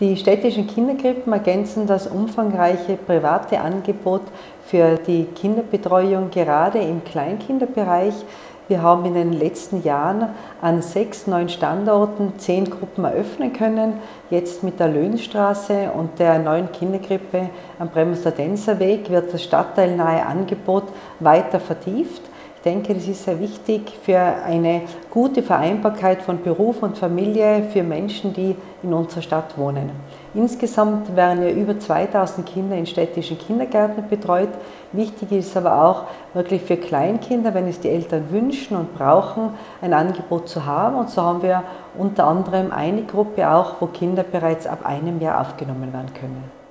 Die städtischen Kinderkrippen ergänzen das umfangreiche private Angebot für die Kinderbetreuung gerade im Kleinkinderbereich. Wir haben in den letzten Jahren an sechs neuen Standorten zehn Gruppen eröffnen können. Jetzt mit der Löhnstraße und der neuen Kinderkrippe am Bremerster Weg wird das stadtteilnahe Angebot weiter vertieft. Ich denke, das ist sehr wichtig für eine gute Vereinbarkeit von Beruf und Familie für Menschen, die in unserer Stadt wohnen. Insgesamt werden ja über 2000 Kinder in städtischen Kindergärten betreut. Wichtig ist aber auch wirklich für Kleinkinder, wenn es die Eltern wünschen und brauchen, ein Angebot zu haben. Und so haben wir unter anderem eine Gruppe auch, wo Kinder bereits ab einem Jahr aufgenommen werden können.